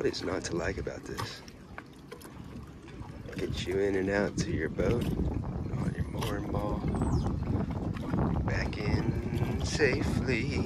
What is not to like about this? Get you in and out to your boat on your mooring ball. Back in safely.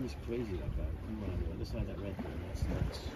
He's crazy like that. Come on. Let's that red thing. That's nuts.